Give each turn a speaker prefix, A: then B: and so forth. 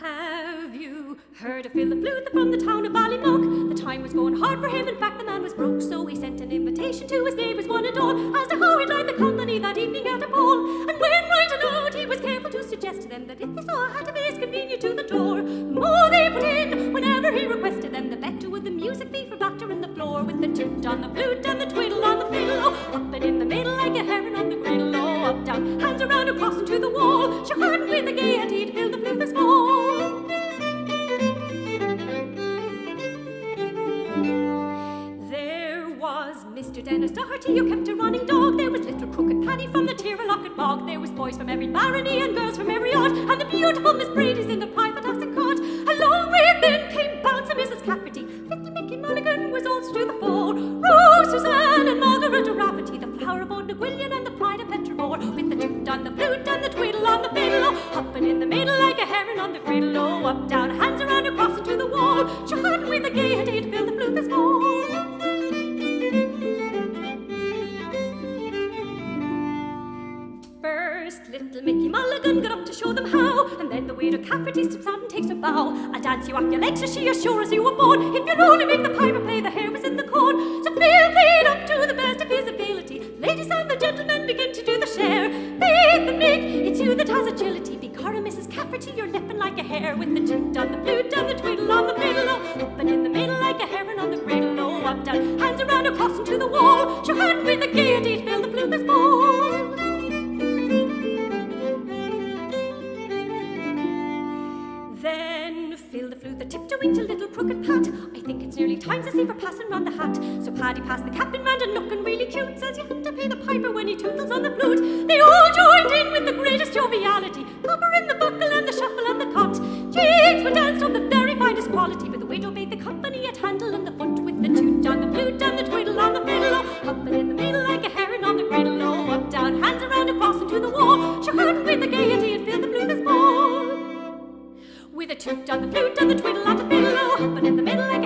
A: Have you heard of Phil the Fluther from the town of Ballymuck? The time was going hard for him, in fact the man was broke, so he sent an invitation to his neighbours one and all as to how he'd like the company that evening at a ball. And when right aloud he was careful to suggest to them that if they saw a hat of his convenient to the door, the more they put in whenever he requested them, the better would the music be for battering the floor with the toot on the flute and the twiddle across into the wall, she heard with the gaiety to fill the flute this small. There was Mr. Dennis Doherty who kept a running dog. There was little crooked Paddy from the Tiraloughett bog. There was boys from every barony and girls from every art. And the beautiful Miss Brady's in the private house and cart. Along with them came Bouncer Mrs. Cafferty. Little Mickey Mulligan was also to the fore. Rose Suzanne and Margaret Rafferty. The flower of Ardmagullion hopping in the middle like a heron on the griddle. Oh, up, down, hands around, across and to the wall. Had with the gaiety to Phil the Fluther's. First, little Mickey Mulligan got up to show them how, and then the waiter Cafferty steps out and takes a bow. I'll dance you off your legs, as she as sure as you were born. If you'll only make the piper play, the hair was in the corn. So Phil played up to the best of his agility. Begorra, Mrs. Cafferty, you're nipping like a hare with the toot on the flute and the twiddle on the fiddle. Oh, up and in the middle like a heron on the griddle. Oh, up down, hands around across and to the wall. Show hand with the gaiety Phil the Fluther's ball. Then Phil the Fluther tiptoeing to little crooked Pat. I think it's time to see for passing round the hat. So Paddy passed the captain round and looking really cute. Says you have to pay the piper when he tootles on the flute. They all joined in with the greatest joviality, covering the buckle and the shuffle and the cot. Jigs were danced on the very finest quality, but the widow bade the company at handle and the foot with the toot on the flute and the twiddle on the fiddle. Oh, in the middle like a heron on the griddle. Oh, up down, hands around across and to the wall. She heard with the gaiety and filled the flute this ball. With a toot on the flute and the twiddle on the fiddle, oh, hopping in the middle like